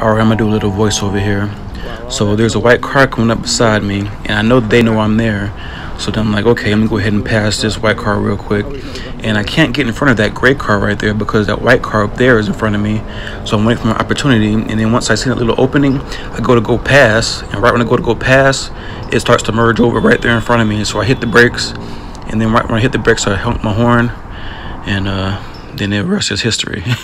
All right, I'm gonna do a little voiceover here. So there's a white car coming up beside me, and I know they know I'm there. So then I'm like, okay, I'm gonna go ahead and pass this white car real quick. And I can't get in front of that gray car right there because that white car up there is in front of me. So I'm waiting for my opportunity. And then once I see that little opening, I go to go pass. And right when I go to go pass, it starts to merge over right there in front of me. So I hit the brakes. And then right when I hit the brakes, I honk my horn. And uh, then the rest is history.